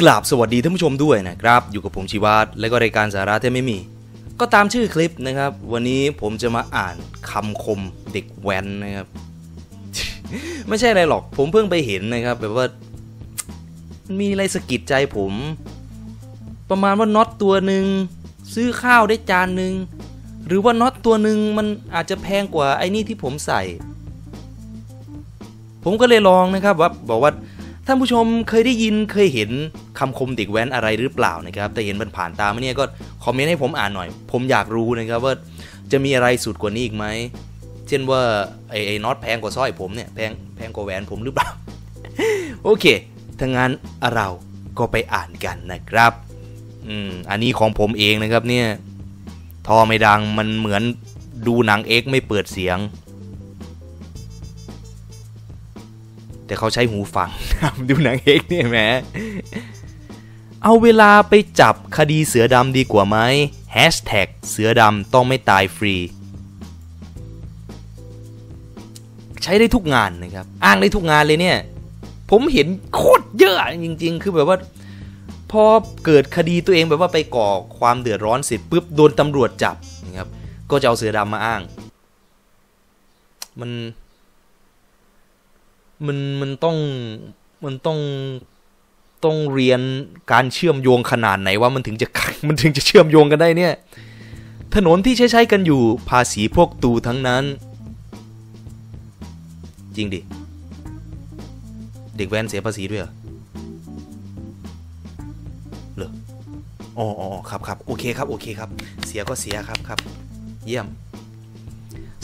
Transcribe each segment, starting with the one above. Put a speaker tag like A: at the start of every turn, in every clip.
A: กราบสวัสดีท่านผู้ชมด้วยนะครับ อยู่กับผมชีวัตและก็รายการสาระที่ไม่มี ก็ตามชื่อคลิปนะครับ วันนี้ผมจะมาอ่านคำคมเด็กแว้นนะครับ ไม่ใช่อะไรหรอกผมเพิ่งไปเห็นนะครับ แบบว่า มีอะไรสะกิดใจผม ประมาณว่าน็อตตัวหนึ่งซื้อข้าวได้จานหนึ่งหรือว่าน็อตตัวหนึ่งมันอาจจะแพงกว่าไอ้นี่ที่ผมใส่ ผมก็เลยลองนะครับว่าบอกว่า ท่านผู้ชมเคยได้ยินเคยเห็นคำคมเด็กแว้นอะไรหรือเปล่านะครับแต่เห็นมันผ่านตามาเนี่ยก็คอมเมนต์ให้ผมอ่านหน่อย ผมอยากรู้นะครับว่าจะมีอะไรสุดกว่านี้อีกไหมเช่นว่าไอ้ไอ้น็อตแพงกว่าสร้อยผมเนี่ยแพงแพงกว่าแหวนผมหรือเปล่า โอเคถ้างั้นเราก็ไปอ่านกันนะครับอืมอันนี้ของผมเองนะครับเนี่ยทอไม่ดังมันเหมือนดูหนังเอ็กไม่เปิดเสียง แต่เขาใช้หูฟัง ดูหนังเอกเนี่ยแหมเอาเวลาไปจับคดีเสือดำดีกว่าไหมแฮชแท็กเสือดำต้องไม่ตายฟรี ใช้ได้ทุกงานนะครับ อ้างได้ทุกงานเลยเนี่ย ผมเห็นโคตรเยอะจริง ๆ คือแบบว่าพอเกิดคดีตัวเองแบบว่าไปก่อความเดือดร้อนเสร็จปุ๊บโดนตำรวจจับนะครับ ก็จะเอาเสือดำมาอ้าง มัน มันมันต้องมันต้องต้องเรียนการเชื่อมโยงขนาดไหนว่ามันถึงจะมันถึงจะเชื่อมโยงกันได้เนี่ย ถนนที่ใช้ใช้กันอยู่ภาษีพวกตูทั้งนั้น จริงดิ เด็กแว้นเสียภาษีด้วยเหรอเหรออ๋ออ๋อครับครับโอเคครับโอเคครับ เสียก็เสียครับครับ เยี่ยม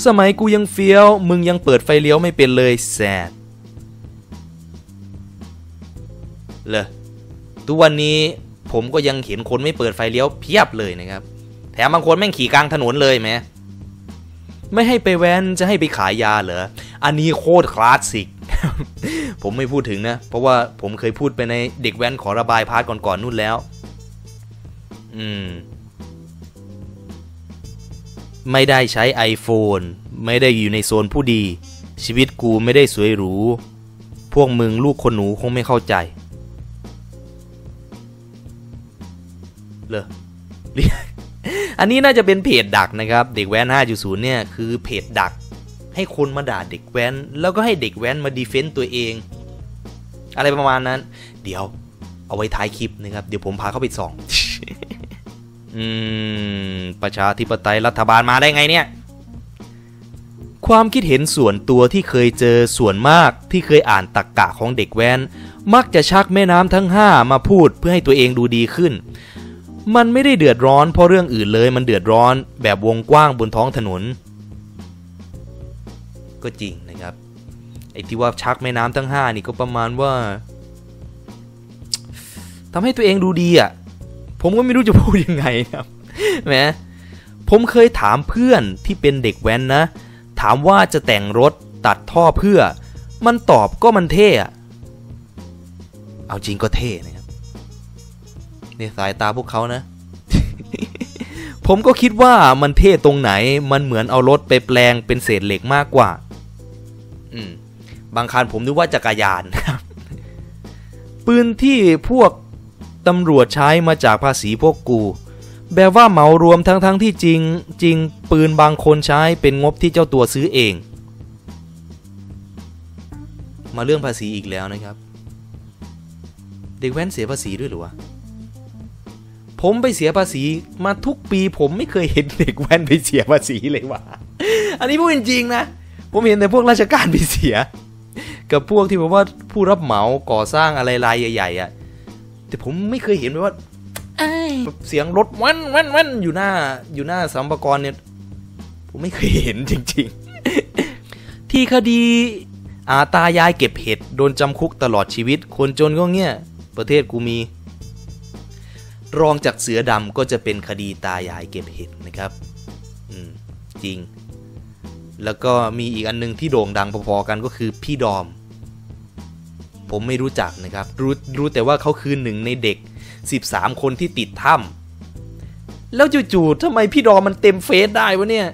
A: สมัยกูยังเฟี้ยว มึงยังเปิดไฟเลี้ยวไม่เป็นเลยแซด เลยทุกวันนี้ผมก็ยังเห็นคนไม่เปิดไฟเลี้ยวเพียบเลยนะครับ แถมบางคนแม่งขี่กลางถนนเลยไหมไม่ให้ไปแว้นจะให้ไปขายยาเหรอ อันนี้โคตรคลาสสิก ผมไม่พูดถึงนะ เพราะว่าผมเคยพูดไปในเด็กแว้นขอระบายพาร์ทก่อนๆนู่นแล้ว อืม ไม่ได้ใช้ iPhone ไม่ได้อยู่ในโซนผู้ดี ชีวิตกูไม่ได้สวยหรู พวกมึงลูกคนหนูคงไม่เข้าใจ เลย อันนี้น่าจะเป็นเพจดักนะครับ เด็กแว้น 5.0 เนี่ยคือเพจดัก ให้คนมาด่าเด็กแว้น แล้วก็ให้เด็กแว้นมาดีเฟนต์ตัวเอง อะไรประมาณนั้น เดี๋ยวเอาไว้ท้ายคลิปนะครับ เดี๋ยวผมพาเข้าไปส่องอืม ประชาธิปไตยรัฐบาลมาได้ไงเนี่ย ความคิดเห็นส่วนตัวที่เคยเจอส่วนมากที่เคยอ่านตักกะของเด็กแว้น มักจะชักแม่น้ำทั้งห้ามาพูดเพื่อให้ตัวเองดูดีขึ้น มันไม่ได้เดือดร้อนเพราะเรื่องอื่นเลยมันเดือดร้อนแบบวงกว้างบนท้องถนน ก็จริงนะครับไอ้ที่ว่าชักแม่น้ำทั้งห้านี่ก็ประมาณว่าทำให้ตัวเองดูดีอะ ผมก็ไม่รู้จะพูดยังไงครับแหมผมเคยถามเพื่อนที่เป็นเด็กแว้นนะ ถามว่าจะแต่งรถตัดท่อเพื่อ มันตอบก็มันเท่อะเอาจริงก็เท่นะ ในสายตาพวกเขานะ ผมก็คิดว่ามันเท่ตรงไหน มันเหมือนเอารถไปแปลงเป็นเศษเหล็กมากกว่า อืม บางคันผมนึกว่าจักรยานครับ ปืนที่พวกตำรวจใช้มาจากภาษีพวกกู แบบว่าเหมารวมทั้งทั้งที่จริง จริงปืนบางคนใช้เป็นงบที่เจ้าตัวซื้อเอง มาเรื่องภาษีอีกแล้วนะครับ เด็กแว้นเสียภาษีด้วยหรือวะ ผมไปเสียภาษีมาทุกปี ผมไม่เคยเห็นเด็กแว้นไปเสียภาษีเลยวะอันนี้พูดจริงๆนะ ผมเห็นแต่พวกราชการไปเสีย กับพวกที่แบบว่าผู้รับเหมาก่อสร้างอะไรรายใหญ่ ๆอะ่ะ แต่ผมไม่เคยเห็นเลยว่าแบบเสียงรถวันวันวันอยู่หน้าอยู่หน้าสัมปกรเนี่ย ผมไม่เคยเห็นจริง ๆ ที่คดีอาตายายเก็บเห็ดโดนจำคุกตลอดชีวิต คนจนก็เงี้ย ประเทศกูมี รองจากเสือดำก็จะเป็นคดีตายายเก็บเห็ดนะครับอืมจริง แล้วก็มีอีกอันนึงที่โด่งดังพอๆกันก็คือพี่ดอม ผมไม่รู้จักนะครับ รู้รู้แต่ว่าเขาคือหนึ่งในเด็ก 13 คนที่ติดถ้ำแล้วจู่ๆทำไมพี่ดอมมันเต็มเฟซได้วะเนี่ย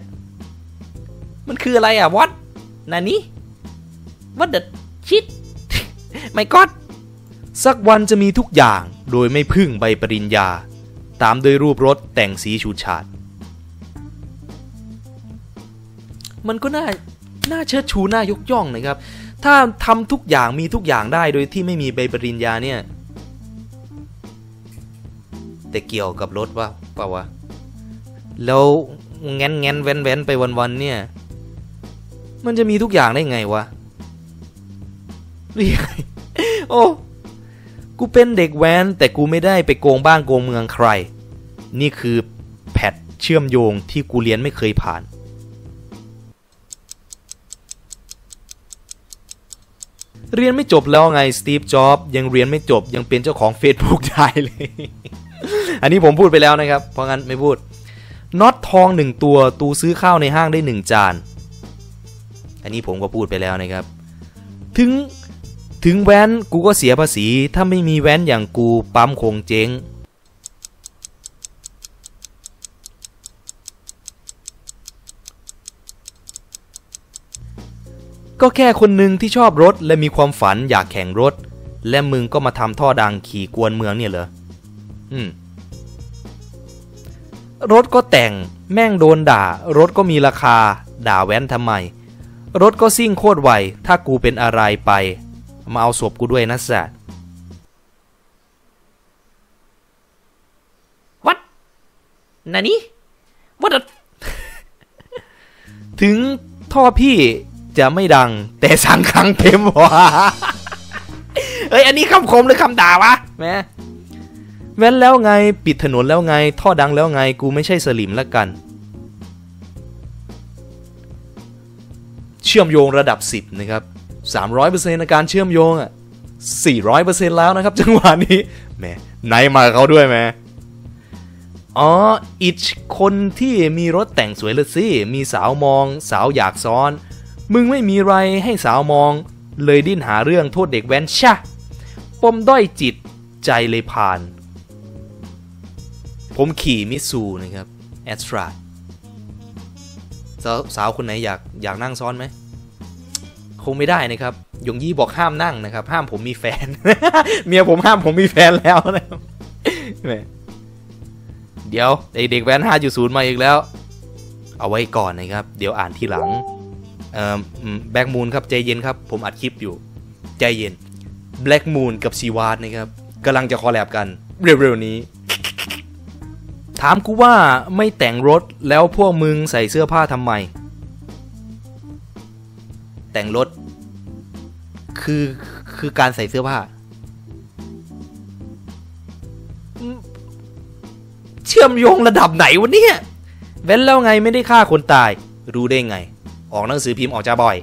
A: มันคืออะไรอะวัดนานี้วัดเดชิดไม่กอดสักวันจะมีทุกอย่าง โดยไม่พึ่งใบปริญญา ตามด้วยรูปรถแต่งสีฉูดฉาด มันก็น่า น่าเชิดชูน่ายกย่องนะครับ ถ้าทำทุกอย่างมีทุกอย่างได้โดยที่ไม่มีใบปริญญาเนี่ย แต่เกี่ยวกับรถว่าเปล่าวะ แล้วแงนแงนแว้นแว้นไปวันๆเนี่ย มันจะมีทุกอย่างได้ไงวะรือยังไงโอ้ กูเป็นเด็กแว้นแต่กูไม่ได้ไปโกงบ้านโกงเมืองใคร นี่คือแพทเชื่อมโยงที่กูเรียนไม่เคยผ่าน เรียนไม่จบแล้วไงสตีฟจ็อบยังเรียนไม่จบยังเป็นเจ้าของ Facebook ได้เลย อันนี้ผมพูดไปแล้วนะครับ เพราะงั้นไม่พูดน็อตทองหนึ่งตัวตูซื้อข้าวในห้างได้หนึ่งจาน อันนี้ผมก็พูดไปแล้วนะครับ ถึง ถึงแว้นกูก็เสียภาษี ถ้าไม่มีแว้นอย่างกูปั๊มคงเจ๊งก็แค่คนหนึ่งที่ชอบรถและมีความฝันอยากแข่งรถ และมึงก็มาทำท่อดังขี่กวนเมืองเนี่ยเหรอ อืม รถก็แต่งแม่งโดนด่า รถก็มีราคา ด่าแว้นทำไม รถก็ซิ่งโคตรไว ถ้ากูเป็นอะไรไป มาเอาศพกูด้วยนะสัตว์วัดนานี่วัดถึงท่อพี่จะไม่ดัง แต่สังคังเต็มวะเฮ้ย อันนี้คำคมหรือคำด่าวะแหม่แว้นแล้วไงปิดถนนแล้วไง ท่อดังแล้วไง กูไม่ใช่สลิมแล้วกัน เชื่อมโยงระดับ 10 นะครับ 300%ในการเชื่อมโยงอะ 400%แล้วนะครับ จังหวะนี้แหมไหนมาเขาด้วยแหมอ๋ออิชคนที่มีรถแต่งสวยละสิ มีสาวมอง สาวอยากซ้อน มึงไม่มีไรให้สาวมอง เลยดิ้นหาเรื่องโทษเด็กแว้นชะ ปมด้อยจิตใจเลยผ่าน ผมขี่มิสูนะครับ แอสตราสาวสาวคนไหนอยากอยากนั่งซ้อนไหม งไม่ได้นะครับยงยี่บอกห้ามนั่งนะครับ ห้ามผมมีแฟน เมียผมห้ามผมมีแฟนแล้วนะเดี๋ยวเด็กแว้น5.0มาอีกแล้ว เอาไว้ก่อนนะครับ เดี๋ยวอ่านทีหลังเอ่อ Black Moon ครับใจเย็นครับ ผมอัดคลิปอยู่ ใจเย็น Black Moon กับซีวาร์ดนะครับกำลังจะ collab กัน เร็วๆนี้ ถามกูว่าไม่แต่งรถแล้วพวกมึงใส่เสื้อผ้าทำไม แต่งรถ คือคือการใส่เสื้อผ้า เชื่อมโยงระดับไหนวะเนี่ย เว้นแล้วไงไม่ได้ฆ่าคนตาย รู้ได้ไง ออกหนังสือพิมพ์ออกจะบ่อย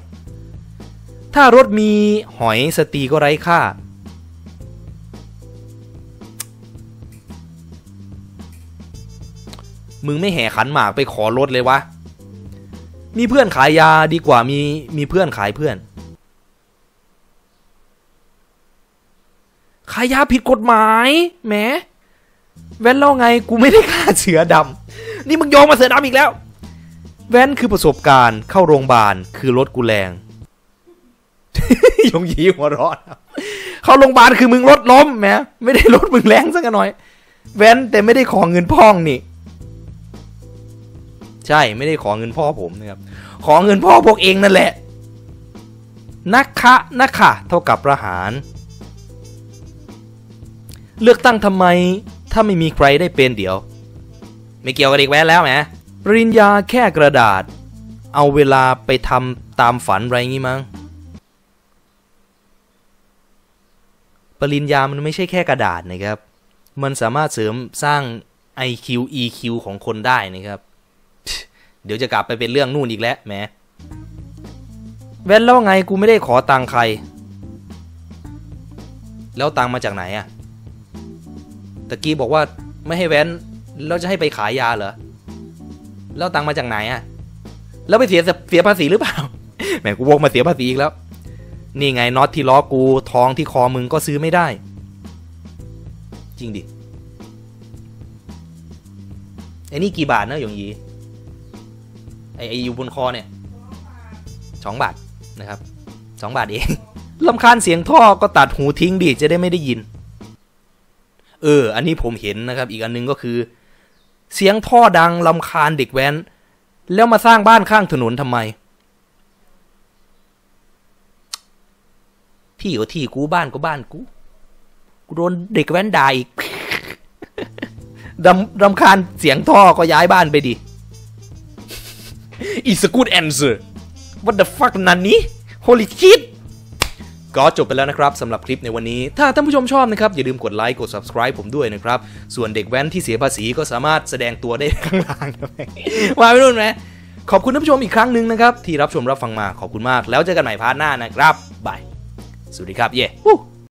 A: ถ้ารถมีหอยสตีก็ไร้ค่า มึงไม่แห่ขันหมากไปขอรถเลยวะ มีเพื่อนขายยาดีกว่ามีมีเพื่อนขายเพื่อน ขายยาผิดกฎหมายแหมแว้นเล่าไงกูไม่ได้ฆ่าเสือดำนี่มึงโยงมาเสือดำอีกแล้ว แว้นคือประสบการณ์เข้าโรงพยาบาลคือรถกูแรงยงยีหัวร้อนเข้าโรงพยาบาลคือมึงรถล้มแหมไม่ได้รถมึงแรงสักหน่อย แว้นแต่ไม่ได้ขอเงินพ่องนี่ใช่ไม่ได้ขอเงินพ่อผมนะครับขอเงินพ่อพวกเองนั่นแหละนักคะนักค่ะ เท่ากับประหาร เลือกตั้งทำไม ถ้าไม่มีใครได้เป็นเดี๋ยว ไม่เกี่ยวกับเด็กแว้นแล้วแหมปริญญาแค่กระดาษ เอาเวลาไปทำตามฝันไรงี้มั้งปริญญามันไม่ใช่แค่กระดาษนะครับ มันสามารถเสริมสร้าง IQ EQ ของคนได้นะครับ เดี๋ยวจะกลับไปเป็นเรื่องนู่นอีกแล้วแหมแว้นแล้วไงกูไม่ได้ขอตังใคร แล้วตังมาจากไหนอะ ตะกี้บอกว่าไม่ให้แว้นแล้วจะให้ไปขายยาเหรอ แล้วตังค์มาจากไหนอะแล้วไปเสียเสียภาษีหรือเปล่า แหมกูวกมาเสียภาษีอีกแล้ว นี่ไงน็อตที่ล้อกูทองที่คอมึงก็ซื้อไม่ได้ จริงดิไอ้นี่กี่บาทนะหยงยีไอไออยู่บนคอเนี่ยสองบาทนะครับสองบาทเองลำคาญเสียงท่อก็ตัดหูทิ้งดิจะได้ไม่ได้ยิน เออ อันนี้ผมเห็นนะครับ อีกอันหนึงก็คือ เสียงท่อดังลำคาญเด็กแว้น แล้วมาสร้างบ้านข้างถนนทำไม ที่ก็ที่กูบ้านก็บ้านกูกูโดนเด็กแว้นด่าอีกรำรำคาญเสียงท่อก็ย้ายบ้านไปดิ It's a good answer What the fuck นันนี้ Holy shit ก็จบไปแล้วนะครับสำหรับคลิปในวันนี้ ถ้าท่านผู้ชมชอบนะครับ อย่าลืมกดไลค์กด subscribe ผมด้วยนะครับ ส่วนเด็กแว้นที่เสียภาษีก็สามารถแสดงตัวได้ข้างล่างว่าไม่รู้ไหมขอบคุณท่านผู้ชมอีกครั้งหนึ่งนะครับ ที่รับชมรับฟังมาขอบคุณมาก แล้วเจอกันใหม่ part หน้านะครับบายสวัสดีครับเย้